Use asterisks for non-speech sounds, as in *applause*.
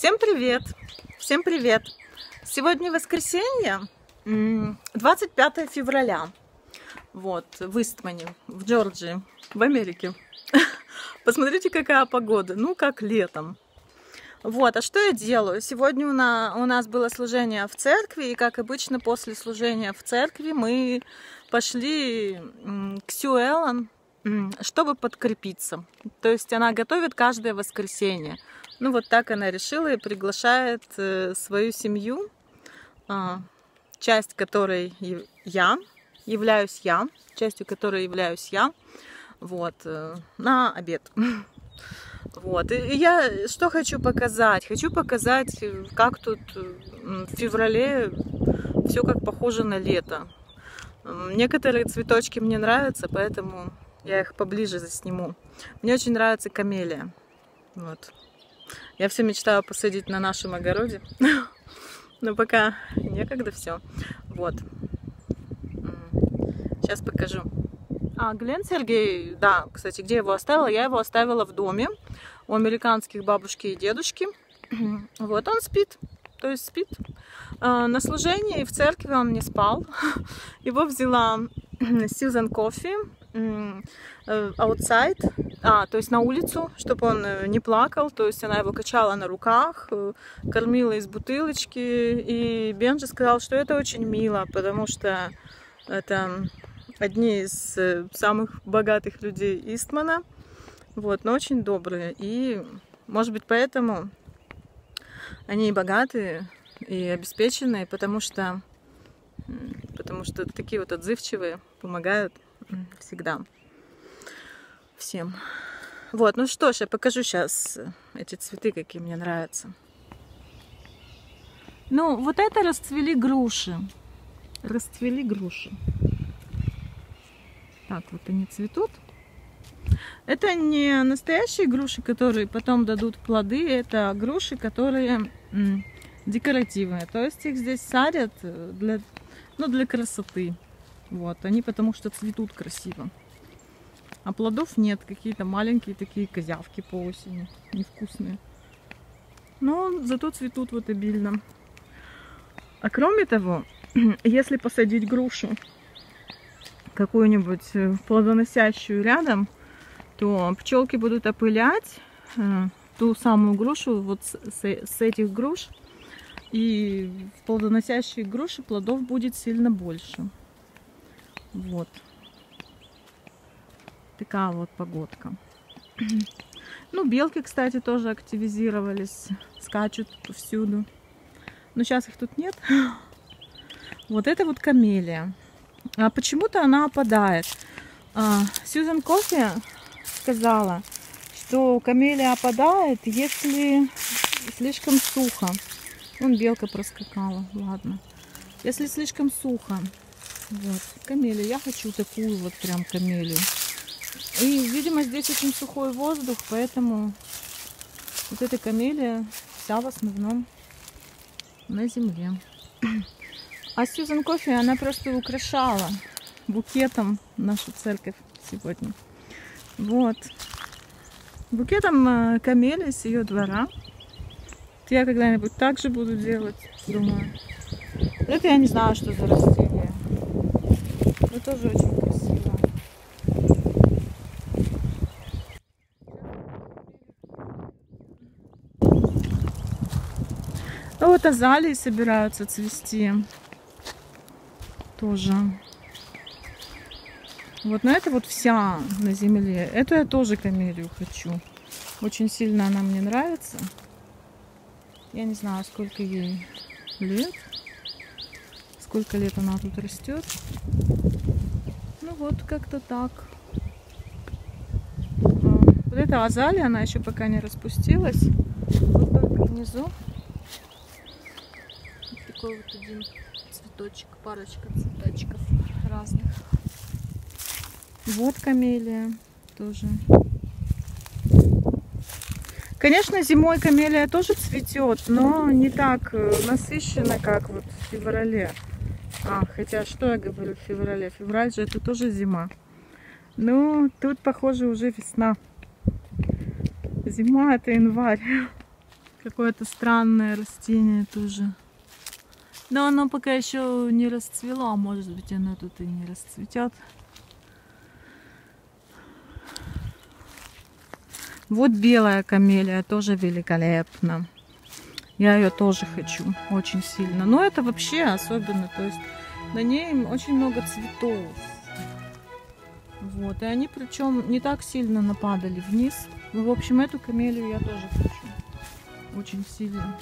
Всем привет! Всем привет! Сегодня воскресенье, 25 февраля. Вот, в Истмане, в Джорджии, в Америке. *laughs* Посмотрите, какая погода. Ну, как летом. Вот, а что я делаю? Сегодня у нас, у нас было служение в церкви, и, как обычно, после служения в церкви мы пошли к Сью Эллен, чтобы подкрепиться. То есть она готовит каждое воскресенье. Ну вот так она решила и приглашает э, свою семью, а, часть которой я, являюсь я, частью которой являюсь я, вот, э, на обед. *laughs* Вот. И я что хочу показать? Хочу показать, как тут в феврале все как похоже на лето. Некоторые цветочки мне нравятся, поэтому я их поближе засниму. Мне очень нравится камелия. Вот. Я все мечтаю посадить на нашем огороде. *laughs* Но пока некогда все. Вот. Сейчас покажу. А, Глен Сергей, да, кстати, где я его оставила? Я его оставила в доме у американских бабушки и дедушки. *clears throat* Вот, он спит, то есть спит. А, на служении в церкви он не спал. *laughs* Его взяла *clears throat* Сьюзан Кофи, outside, а, то есть на улицу, чтобы он э, не плакал, то есть она его качала на руках, э, кормила из бутылочки, и Бенджи сказал, что это очень мило, потому что это одни из самых богатых людей Истмана, вот, но очень добрые, и, может быть, поэтому они и богатые, и обеспеченные, потому что, потому что такие вот отзывчивые, помогают всегда всем. Вот, ну что ж, я покажу сейчас эти цветы, какие мне нравятся. Ну, вот это расцвели груши. Расцвели груши. Так, вот они цветут. Это не настоящие груши, которые потом дадут плоды, это груши, которые декоративные. То есть их здесь садят для, ну, для красоты. Вот, они потому что цветут красиво. А плодов нет, какие-то маленькие такие козявки по осени, невкусные. Но зато цветут вот обильно. А кроме того, *clears throat* если посадить грушу какую-нибудь э, плодоносящую рядом, то пчелки будут опылять э, ту самую грушу вот с, этих груш, и в плодоносящей груши плодов будет сильно больше. Вот. Такая вот погодка. *clears throat* Ну, белки, кстати, тоже активизировались. Скачут повсюду. Но сейчас их тут нет. *sniffs* Вот это вот камелия. А почему-то она опадает. А, Сьюзен Кофе сказала, что камелия опадает, если слишком сухо. Вон белка проскакала, ладно. Если слишком сухо. Вот, камелия. Я хочу такую вот прям камелию. И, видимо, здесь очень сухой воздух, поэтому вот эта камелия вся в основном на земле. *clears throat* А Сьюзан Кофе, она просто украшала букетом нашу церковь сегодня. Вот. Букетом э, камелии с ее двора. Я когда-нибудь так же буду делать, думаю. Это я не знаю, что за растение. Но тоже очень красиво. А вот азалии собираются цвести. Тоже. Вот на это вот вся на земле. Эту я тоже камелию хочу. Очень сильно она мне нравится. Я не знаю, сколько ей лет. Сколько лет она тут растет. Вот как-то так. Вот эта азалия, она еще пока не распустилась. Вот только внизу. Вот такой вот один цветочек, парочка цветочков разных. Вот камелия тоже. Конечно, зимой камелия тоже цветет, но не так э, насыщенно, как вот в феврале. А, хотя, что я говорю в феврале? Февраль же это тоже зима. Ну, тут, похоже, уже весна. Зима это январь. *laughs* Какое-то странное растение тоже. Но оно пока еще не расцвело, а может быть оно тут и не расцветет. Вот белая камелия тоже великолепна. Я ее тоже хочу очень сильно. Но это вообще особенно, то есть на ней очень много цветов. Вот, и они причем не так сильно нападали вниз. Ну, в общем, эту камелию я тоже хочу. Очень сильно.